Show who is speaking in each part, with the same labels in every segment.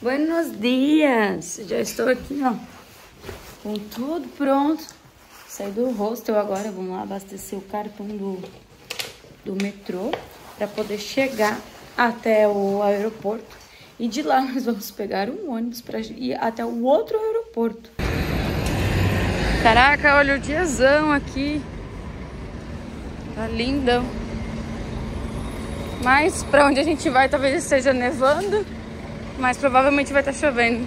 Speaker 1: Buenos dias! Já estou aqui, ó, com tudo pronto. Saí do hostel agora, vamos lá abastecer o cartão do, do metrô para poder chegar até o aeroporto. E de lá nós vamos pegar um ônibus para ir até o outro aeroporto. Caraca, olha o diazão aqui. Tá lindão. Mas para onde a gente vai talvez esteja nevando, mas provavelmente vai estar tá chovendo.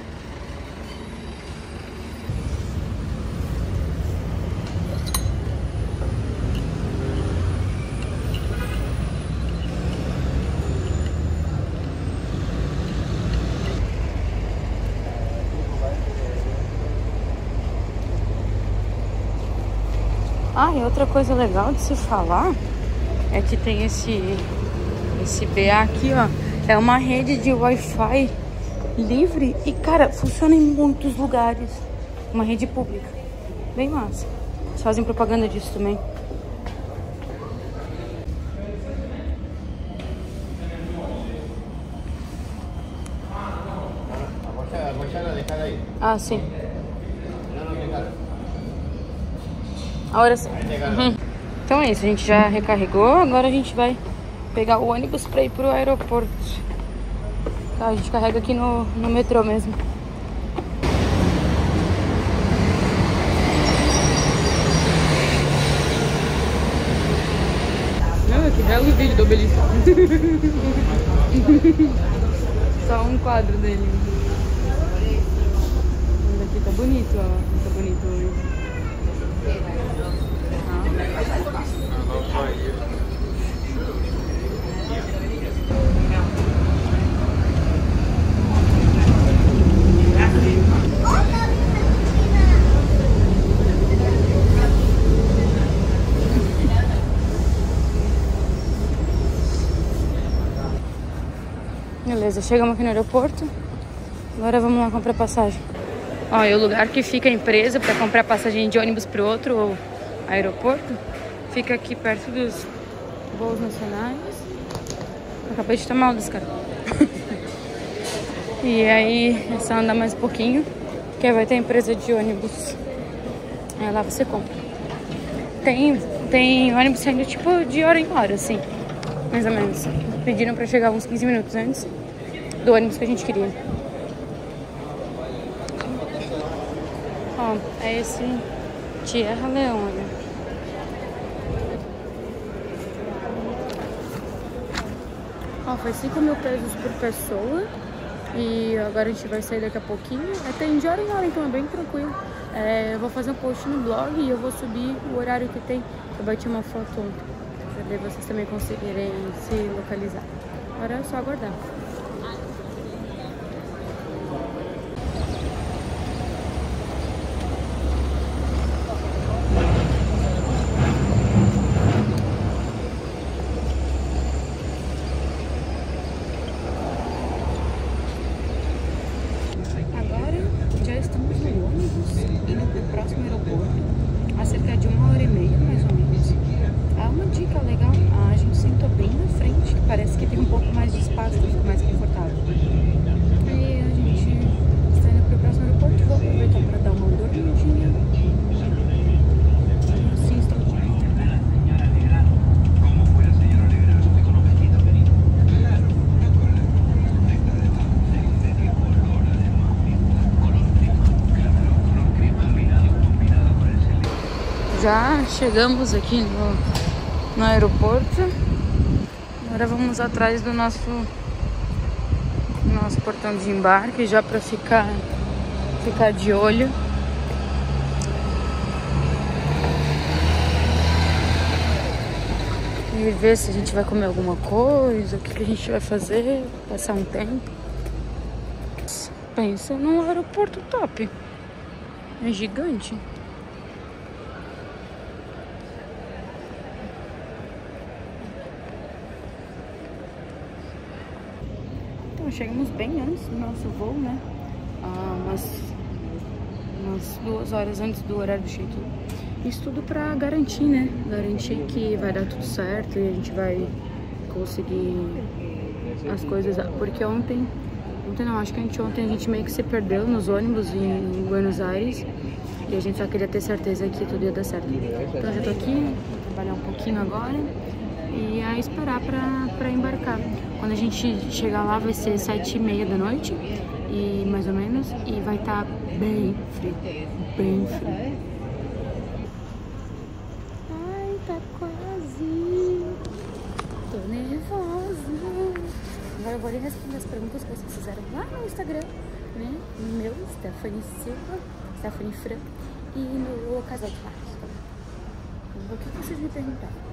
Speaker 1: Ah, e outra coisa legal de se falar é que tem esse esse BA aqui, ó, é uma rede de Wi-Fi livre e, cara, funciona em muitos lugares. Uma rede pública. Bem massa. Eles fazem propaganda disso também. Ah, sim. Agora sim. Uhum. Então é isso, a gente já recarregou, agora a gente vai pegar o ônibus para ir pro aeroporto. Tá, a gente carrega aqui no, no metrô mesmo. Não, que belo vídeo do obelisco. Só um quadro dele. Mas aqui tá bonito, ó. Tá bonito hoje. Ah. Beleza, chegamos aqui no aeroporto. Agora vamos lá comprar passagem. E o lugar que fica a empresa para comprar passagem de ônibus para outro aeroporto fica aqui perto dos voos nacionais. Acabei de tomar o cara. E aí é só andar mais um pouquinho, que vai ter empresa de ônibus. Aí lá você compra. Tem, tem ônibus saindo tipo de hora em hora, assim, mais ou menos. Pediram para chegar uns 15 minutos antes do ônibus que a gente queria. Ó, é esse Tierra Leone. Ó, foi 5 mil pesos por pessoa. E agora a gente vai sair daqui a pouquinho. É, tem de hora em hora, então é bem tranquilo. É, eu vou fazer um post no blog e eu vou subir o horário que tem. Eu bati uma foto ontem, pra vocês também conseguirem se localizar. Agora é só aguardar. Já chegamos aqui no, no aeroporto. Agora vamos atrás do nosso nosso portão de embarque já para ficar ficar de olho. E ver se a gente vai comer alguma coisa, o que, que a gente vai fazer, passar um tempo. Pensa num aeroporto top. É gigante. Chegamos bem antes do nosso voo, né? Ah, umas, umas duas horas antes do horário do cheio. Isso tudo pra garantir, né? Garantir que vai dar tudo certo e a gente vai conseguir as coisas. Porque ontem Ontem não, acho que a gente, ontem a gente meio que se perdeu nos ônibus em, Buenos Aires. E a gente só queria ter certeza que tudo ia dar certo. Então eu já tô aqui, trabalhar um pouquinho agora e a esperar pra, pra embarcar. Quando a gente chegar lá vai ser sete e meia da noite, e mais ou menos, e vai estar tá bem frio, bem frio. Ai, tá quase. Tô nervosa. Agora eu vou responder as perguntas que vocês fizeram lá no Instagram, né? No meu, Stephanie Silva, Stephanie Fran, e no Casal de Parques. O que vocês me perguntaram?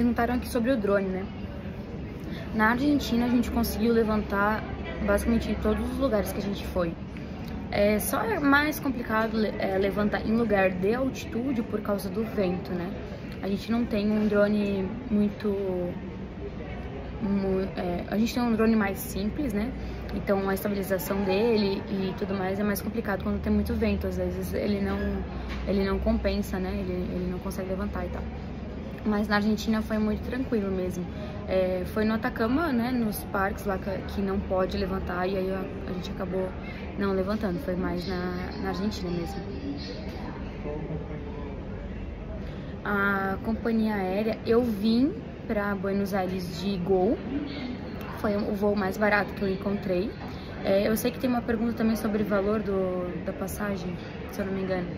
Speaker 1: Perguntaram aqui sobre o drone, né? Na Argentina a gente conseguiu levantar basicamente em todos os lugares que a gente foi. É só é mais complicado é, levantar em lugar de altitude por causa do vento, né? A gente não tem um drone muito... é, a gente tem um drone mais simples, né? Então a estabilização dele e tudo mais é mais complicado quando tem muito vento. Às vezes ele não, ele não compensa, né? Ele, ele não consegue levantar e tal. Mas na Argentina foi muito tranquilo mesmo. É, foi no Atacama, né, nos parques lá que, que não pode levantar e aí a, a, gente acabou não levantando. Foi mais na, na Argentina mesmo. A companhia aérea, eu vim para Buenos Aires de Gol. Foi o voo mais barato que eu encontrei. É, eu sei que tem uma pergunta também sobre o valor do, da passagem, se eu não me engano.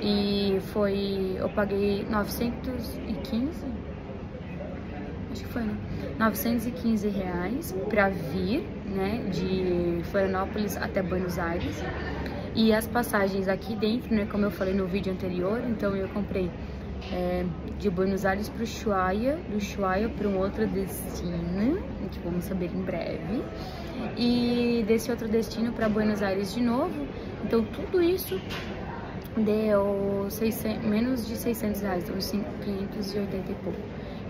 Speaker 1: E foi. Eu paguei 915. Acho que foi, né? 915 reais pra vir, né? De Florianópolis até Buenos Aires. E as passagens aqui dentro, né? Como eu falei no vídeo anterior, então eu comprei é, de Buenos Aires para o Ushuaia, do Ushuaia para um outro destino, que vamos saber em breve, e desse outro destino para Buenos Aires de novo. Então tudo isso deu 600, menos de 600 reais, então 580 e pouco.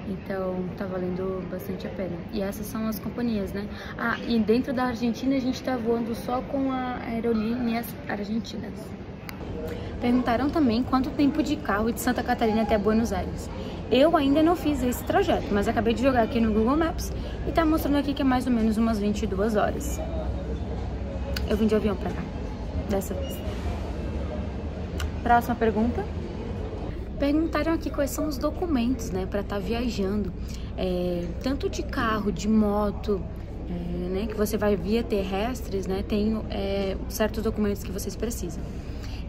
Speaker 1: Então tá valendo bastante a pena. E essas são as companhias, né? Ah, e dentro da Argentina a gente tá voando só com a aerolíneas argentinas. Perguntaram também quanto tempo de carro de Santa Catarina até Buenos Aires. Eu ainda não fiz esse trajeto, mas acabei de jogar aqui no Google Maps e tá mostrando aqui que é mais ou menos umas 22 horas. Eu vim de avião pra cá, dessa vez. Próxima pergunta. Perguntaram aqui quais são os documentos, né, para estar tá viajando, é, tanto de carro, de moto, é, né, que você vai via terrestres, né, tem é, certos documentos que vocês precisam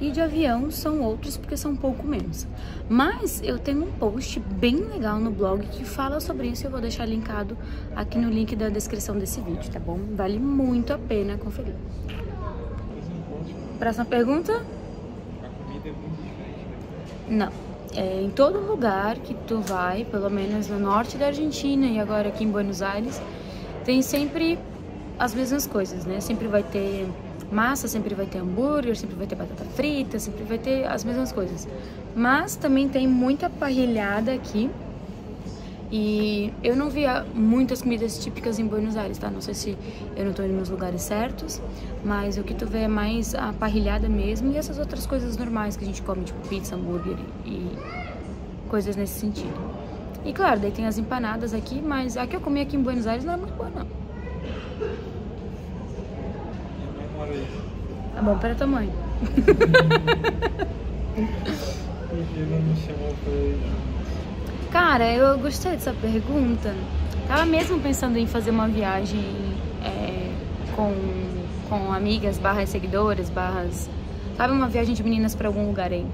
Speaker 1: e de avião são outros porque são um pouco menos. Mas eu tenho um post bem legal no blog que fala sobre isso eu vou deixar linkado aqui no link da descrição desse vídeo, tá bom? Vale muito a pena conferir. Próxima pergunta? Não. É, em todo lugar que tu vai, pelo menos no norte da Argentina e agora aqui em Buenos Aires, tem sempre as mesmas coisas, né? Sempre vai ter Massa sempre vai ter hambúrguer, sempre vai ter batata frita, sempre vai ter as mesmas coisas. Mas também tem muita parrilhada aqui. E eu não via muitas comidas típicas em Buenos Aires, tá? Não sei se eu não tô indo nos lugares certos, mas o que tu vê é mais a parrilhada mesmo e essas outras coisas normais que a gente come, tipo pizza, hambúrguer e coisas nesse sentido. E claro, daí tem as empanadas aqui, mas a que eu comi aqui em Buenos Aires não é muito boa, não. Tá bom para tua mãe. Cara, eu gostei dessa pergunta. Tava mesmo pensando em fazer uma viagem é, com, com amigas, barras seguidoras, barras... Sabe, uma viagem de meninas para algum lugar aí.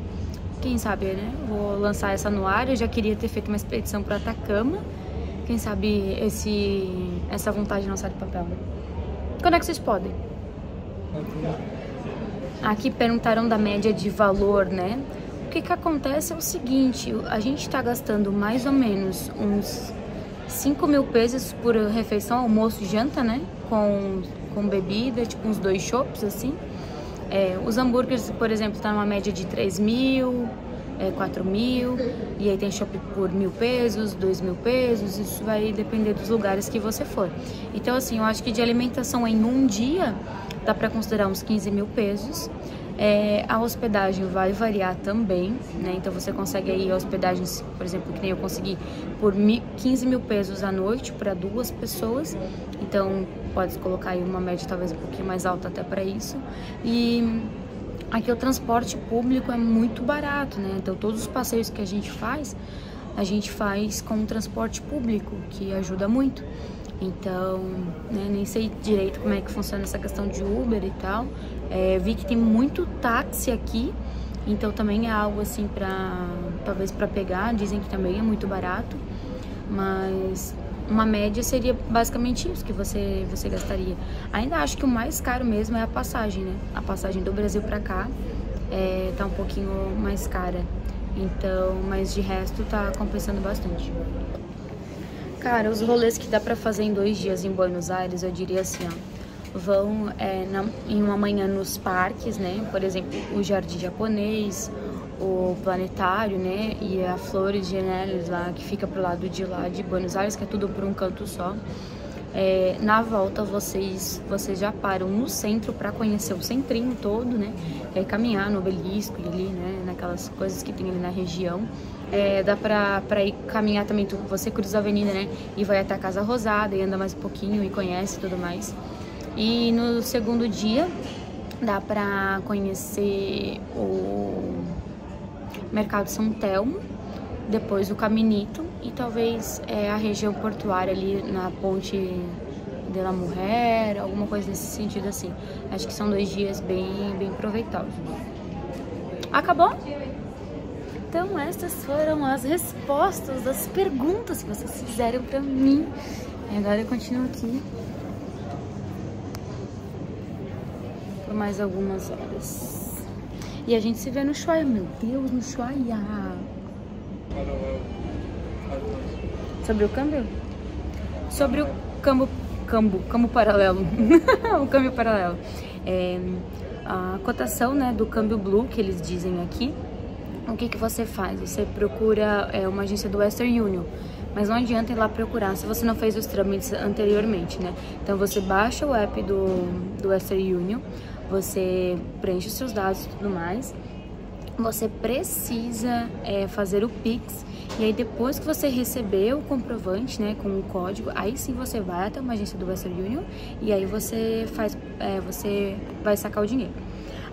Speaker 1: Quem sabe, né? Vou lançar essa no ar. Eu já queria ter feito uma expedição para Atacama. Quem sabe esse, essa vontade não sai do papel, né? Quando é que vocês podem? Aqui perguntaram da média de valor, né? O que que acontece é o seguinte, a gente está gastando mais ou menos uns 5 mil pesos por refeição, almoço e janta, né? Com, com bebida, tipo uns dois chopps, assim. É, os hambúrgueres, por exemplo, tá numa média de 3 mil, é, 4 mil, e aí tem shopping por mil pesos, 2 mil pesos, isso vai depender dos lugares que você for. Então, assim, eu acho que de alimentação em um dia dá para considerar uns 15 mil pesos. É, a hospedagem vai variar também, né? Então você consegue aí hospedagens, por exemplo, que nem eu consegui por 15 mil pesos à noite para duas pessoas. Então pode colocar aí uma média talvez um pouquinho mais alta até para isso. E aqui o transporte público é muito barato, né? Então todos os passeios que a gente faz, a gente faz com transporte público, que ajuda muito. Então, né, nem sei direito como é que funciona essa questão de Uber e tal. É, vi que tem muito táxi aqui, então também é algo assim para talvez para pegar. Dizem que também é muito barato, mas uma média seria basicamente isso que você você gastaria. Ainda acho que o mais caro mesmo é a passagem, né? A passagem do Brasil para cá é, tá um pouquinho mais cara. Então, mas de resto tá compensando bastante. Cara, os rolês que dá pra fazer em dois dias em Buenos Aires, eu diria assim, ó. Vão é, na, em uma manhã nos parques, né? Por exemplo, o Jardim Japonês, o Planetário, né? E a Flores Genelis lá, que fica pro lado de lá de Buenos Aires, que é tudo por um canto só. É, na volta vocês vocês já param no centro para conhecer o centrinho todo, né? É, caminhar no obelisco ali, né? Naquelas coisas que tem ali na região. É, dá pra, pra ir caminhar também, tu, você cruza a avenida, né? E vai até a Casa Rosada e anda mais um pouquinho e conhece tudo mais. E no segundo dia dá pra conhecer o Mercado São Telmo, depois o Caminito e talvez é, a região portuária ali na ponte de la Mujer, alguma coisa nesse sentido assim. Acho que são dois dias bem, bem proveitosos. Acabou? Então essas foram as respostas das perguntas que vocês fizeram pra mim. E agora eu continuo aqui por mais algumas horas. E a gente se vê no Shuaia, meu Deus, no Shuaia. Sobre o câmbio? Sobre o câmbio, câmbio, câmbio paralelo. o câmbio paralelo. É, a cotação né, do câmbio blue que eles dizem aqui o que, que você faz? Você procura é, uma agência do Western Union, mas não adianta ir lá procurar se você não fez os trâmites anteriormente, né? Então você baixa o app do, do Western Union, você preenche os seus dados e tudo mais, você precisa é, fazer o Pix e aí depois que você receber o comprovante, né, com o código, aí sim você vai até uma agência do Western Union e aí você faz, é, você vai sacar o dinheiro.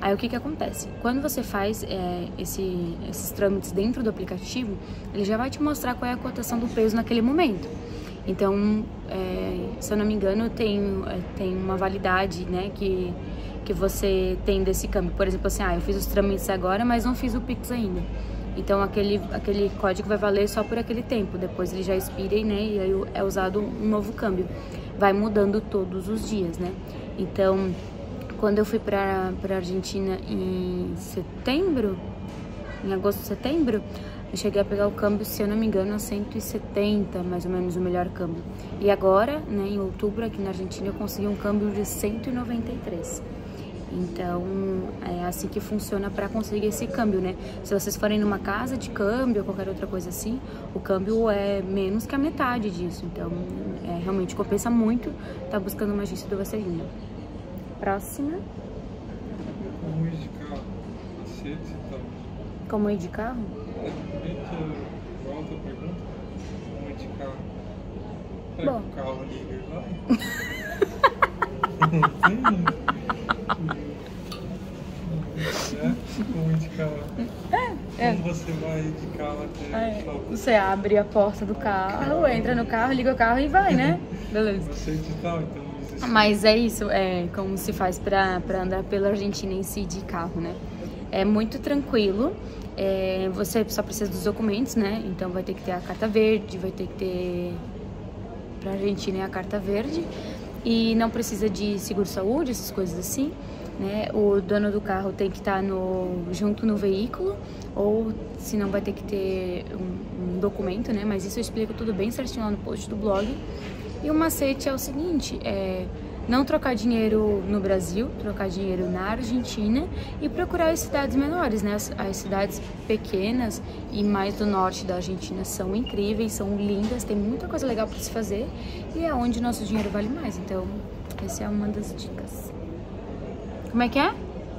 Speaker 1: Aí o que que acontece? Quando você faz é, esse, esses trâmites dentro do aplicativo, ele já vai te mostrar qual é a cotação do peso naquele momento. Então, é, se eu não me engano, tem, é, tem uma validade, né, que, que você tem desse câmbio. Por exemplo, assim, ah, eu fiz os trâmites agora, mas não fiz o Pix ainda. Então, aquele, aquele código vai valer só por aquele tempo. Depois ele já expira, né, e aí é usado um novo câmbio. Vai mudando todos os dias, né? Então, quando eu fui para a Argentina em setembro, em agosto, setembro, eu cheguei a pegar o câmbio, se eu não me engano, a 170, mais ou menos, o melhor câmbio. E agora, né, em outubro, aqui na Argentina, eu consegui um câmbio de 193. Então, é assim que funciona para conseguir esse câmbio, né? Se vocês forem numa casa de câmbio ou qualquer outra coisa assim, o câmbio é menos que a metade disso. Então, é, realmente compensa muito estar tá buscando uma agência do Vaselina. Próxima.
Speaker 2: Como ir de carro? Aceite e tal.
Speaker 1: Como ir de carro?
Speaker 2: É, qual outra pergunta? Como ir de carro? Pega
Speaker 1: Bom.
Speaker 2: o carro, liga e vai. como ir de carro?
Speaker 1: É.
Speaker 2: Como você vai de carro até
Speaker 1: É? Você abre a porta do carro, entra no carro, liga o carro e vai, né? Beleza.
Speaker 2: Aceite e tal, então.
Speaker 1: Mas é isso, é como se faz pra andar pela Argentina em si de carro, né? É muito tranquilo, é, você só precisa dos documentos, né? Então vai ter que ter a carta verde, vai ter que ter pra Argentina é a carta verde e não precisa de seguro-saúde, essas coisas assim, né? O dono do carro tem que estar no, junto no veículo ou se não vai ter que ter um, um documento, né? Mas isso eu explico tudo bem certinho lá no post do blog. E o macete é o seguinte, é não trocar dinheiro no Brasil, trocar dinheiro na Argentina e procurar as cidades menores, né? As, as cidades pequenas e mais do norte da Argentina são incríveis, são lindas, tem muita coisa legal para se fazer e é onde nosso dinheiro vale mais. Então, essa é uma das dicas. Como é que é?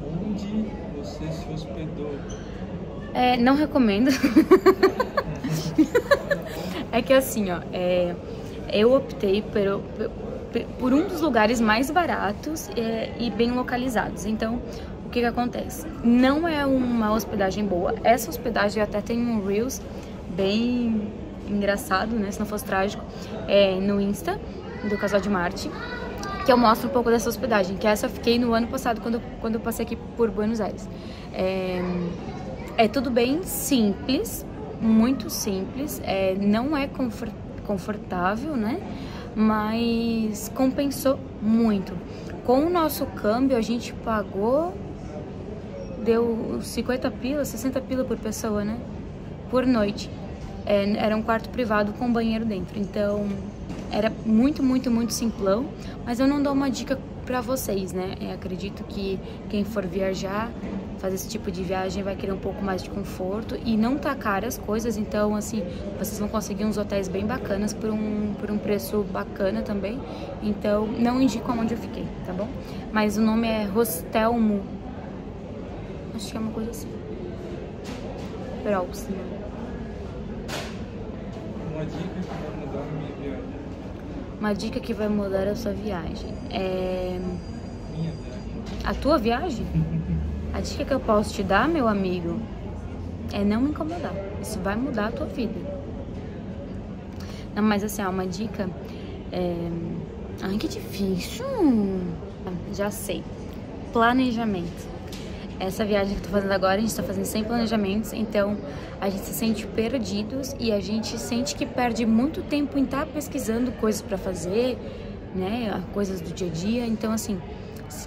Speaker 2: Onde você se hospedou?
Speaker 1: É, não recomendo. é que assim, ó, é, eu optei por, por um dos lugares mais baratos é, e bem localizados. Então, o que que acontece? Não é uma hospedagem boa. Essa hospedagem até tem um Reels bem engraçado, né? Se não fosse trágico, é, no Insta do Casal de Marte, que eu mostro um pouco dessa hospedagem, que essa eu fiquei no ano passado quando, quando eu passei aqui por Buenos Aires. É, é tudo bem simples, muito simples, é, não é confortável, né? Mas compensou muito. Com o nosso câmbio, a gente pagou, deu 50 pila, 60 pila por pessoa, né? Por noite. É, era um quarto privado com banheiro dentro. Então, era muito, muito, muito simplão. Mas eu não dou uma dica para vocês, né? Eu acredito que quem for viajar fazer esse tipo de viagem vai querer um pouco mais de conforto e não tá caro as coisas, então assim, vocês vão conseguir uns hotéis bem bacanas por um, por um preço bacana também. Então, não indico onde eu fiquei, tá bom? Mas o nome é Hostelmo. Acho que é uma coisa assim.
Speaker 2: Próximo. Uma dica que vai mudar a minha viagem.
Speaker 1: Uma dica que vai mudar a sua viagem. É... A tua viagem? A dica que eu posso te dar, meu amigo, é não me incomodar. Isso vai mudar a tua vida. Não, mas assim, ó, uma dica. É... Ai, que difícil. Já sei. Planejamento. Essa viagem que eu tô fazendo agora, a gente tá fazendo sem planejamentos, então a gente se sente perdidos e a gente sente que perde muito tempo em estar tá pesquisando coisas para fazer, né? Coisas do dia a dia. Então, assim,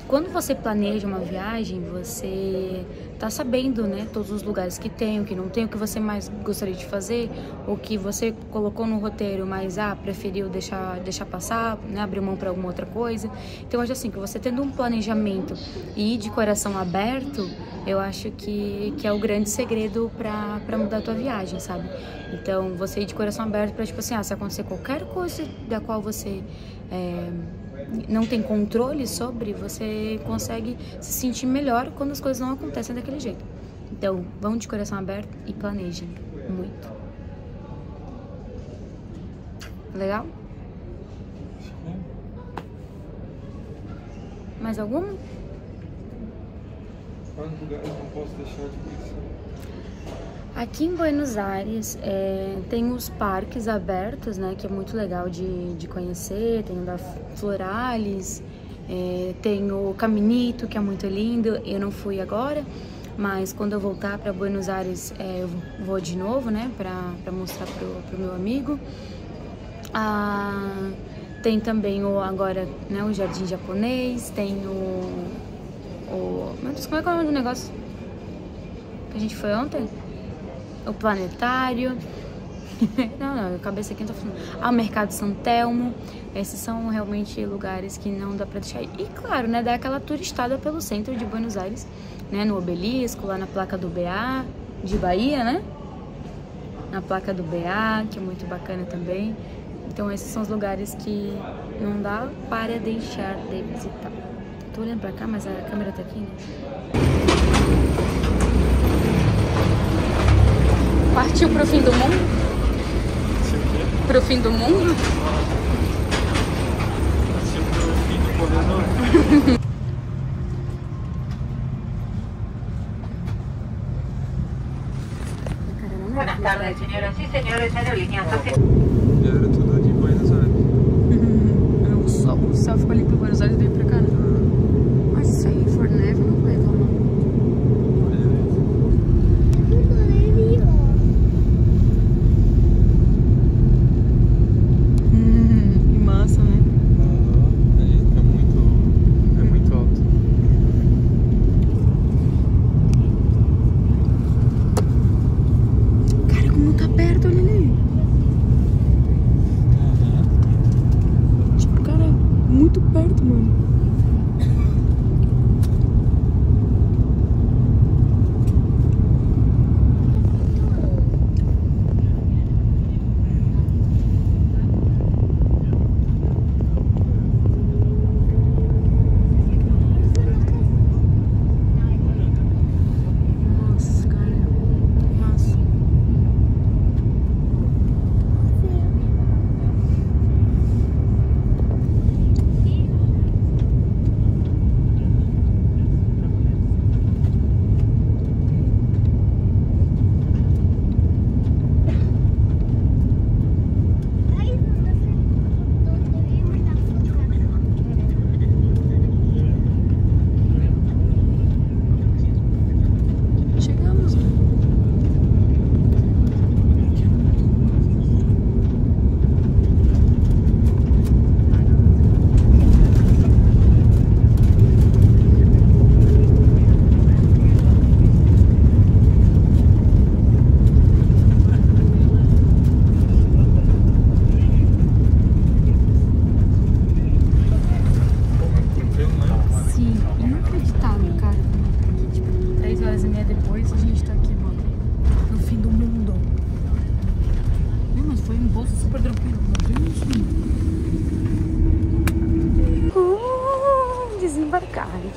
Speaker 1: quando você planeja uma viagem, você tá sabendo, né, todos os lugares que tem, o que não tem, o que você mais gostaria de fazer, o que você colocou no roteiro, mas ah, preferiu deixar deixar passar, né, abrir mão para alguma outra coisa. Então, acho assim que você tendo um planejamento e de coração aberto, eu acho que, que é o grande segredo para mudar a tua viagem, sabe? Então, você ir de coração aberto para tipo assim, ah, se acontecer qualquer coisa da qual você é, não tem controle sobre, você consegue se sentir melhor quando as coisas não acontecem daquele jeito. Então, vão de coração aberto e planejem muito. Legal? Mais alguma?
Speaker 2: Quais lugares não posso deixar de conhecer?
Speaker 1: Aqui em Buenos Aires é, tem os parques abertos, né, que é muito legal de, de conhecer, tem o da Florales, é, tem o Caminito, que é muito lindo, eu não fui agora, mas quando eu voltar para Buenos Aires é, eu vou de novo, né, para mostrar pro, pro meu amigo. Ah, tem também o agora, né, o Jardim Japonês, tem o, o... Deus, como é que é o nome do negócio que a gente foi ontem? O planetário. não, não, a cabeça aqui não tá falando. Ah, o Mercado São Telmo. Esses são realmente lugares que não dá pra deixar. E claro, né, dar aquela turistada pelo centro de Buenos Aires, né, no obelisco, lá na placa do BA, de Bahia, né? Na placa do BA, que é muito bacana também. Então esses são os lugares que não dá para deixar de visitar. Tô olhando pra cá, mas a câmera tá aqui, né? Partiu pro fim do mundo? Pro fim do mundo?
Speaker 2: Partiu pro fim do corredor.
Speaker 1: Buenas tardes, señoras y señores, aerolíneas.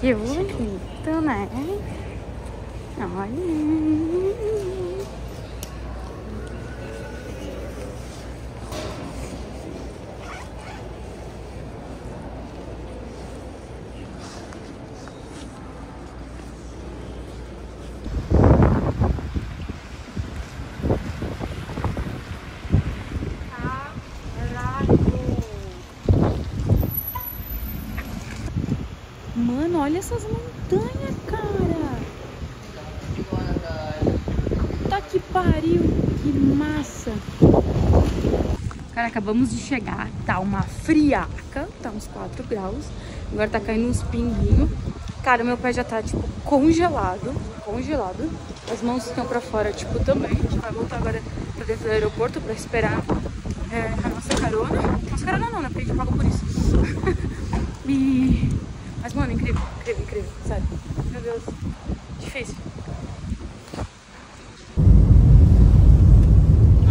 Speaker 1: Desembarcar. Que bonito, né? Olha. Mano, olha essas montanhas, cara. Tá que pariu, que massa. Cara, acabamos de chegar, tá uma friaca, tá uns 4 graus. Agora tá caindo uns pinguinhos. Cara, meu pé já tá, tipo, congelado, congelado. As mãos estão pra fora, tipo, também. A gente vai voltar agora pra dentro do aeroporto pra esperar é, a nossa carona. Nossa carona não, né? Porque a gente paga por isso. e... Mas, mano, incrível, incrível, incrível, sério. Meu Deus, difícil.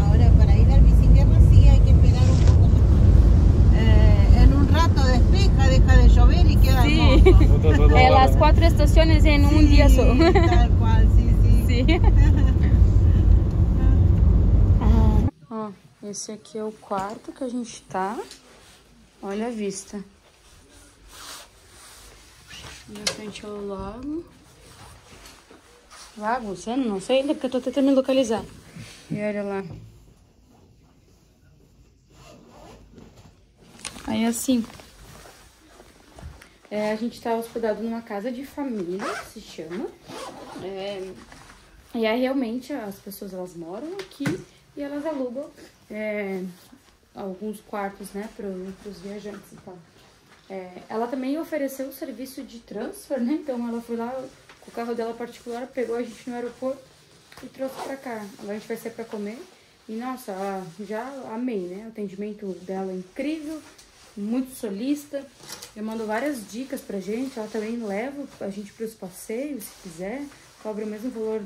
Speaker 3: Ahora, para ir al bicicleta sí hay que esperar un poco más. Eh, en un rato despeja, deja de llover y queda
Speaker 1: Sí.
Speaker 3: hermoso.
Speaker 1: É, as quatro estações em um
Speaker 3: Sí,
Speaker 1: dia só.
Speaker 3: Tal cual, sí, sí.
Speaker 1: Sim. Ó, esse aqui é o quarto que a gente tá. Olha a vista. Na frente é o lago. Lago? Você não sei ainda porque eu tô tentando me localizar. E olha lá. Aí assim. É, a gente tá hospedado numa casa de família, se chama. É, e aí realmente as pessoas elas moram aqui e elas alugam é, alguns quartos, né, para os viajantes e tal. É, ela também ofereceu o serviço de transfer, né? Então ela foi lá com o carro dela particular, pegou a gente no aeroporto e trouxe pra cá. Agora a gente vai sair pra comer. E nossa, já amei, né? O atendimento dela é incrível, muito solista. Eu mando várias dicas pra gente. Ela também leva a gente pros passeios, se quiser. Cobra o mesmo valor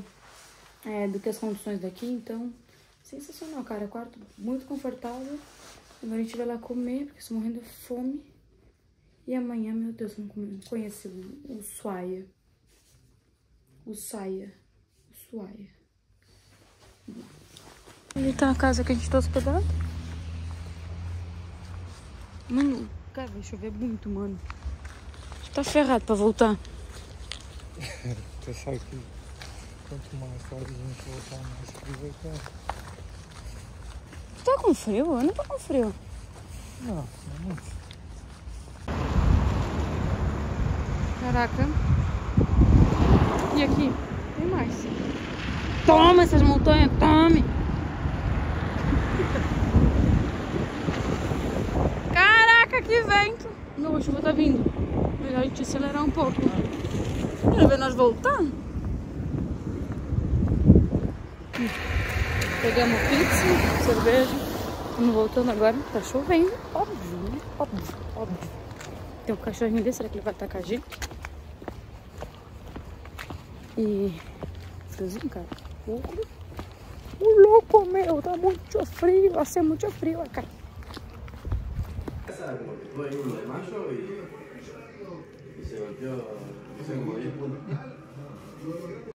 Speaker 1: é, do que as condições daqui. Então, sensacional, cara. Quarto muito confortável. Agora a gente vai lá comer, porque estou morrendo de fome. E amanhã, meu Deus, eu não conheci o, o Suaia. O Saia. O Suaia. Ali tá a casa que a gente tá hospedado. Mano, cara, vai chover muito, mano. Tá ferrado pra voltar.
Speaker 2: Você sabe que quanto mais tarde a gente voltar, mais frio vai estar.
Speaker 1: Tu tá com frio? Eu não tô com frio.
Speaker 2: Não, não é muito.
Speaker 1: Caraca. E aqui? Tem mais. Toma essas montanhas, tome! Caraca, que vento! Não, a chuva tá vindo. Melhor a gente acelerar um pouco. Quer ver nós voltando? Pegamos pizza, cerveja. Estamos voltando agora. Tá chovendo. Óbvio, né? Óbvio, óbvio. Tem um cachorrinho desse, será que ele vai atacar a gente? E friozinho, cara. O, o louco meu, tá muito frio, vai ser muito frio acá.
Speaker 4: Esa como que fue el 1 de mayo y, y se golpeó, se movió.